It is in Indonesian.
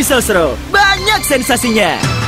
Sosro, banyak sensasinya.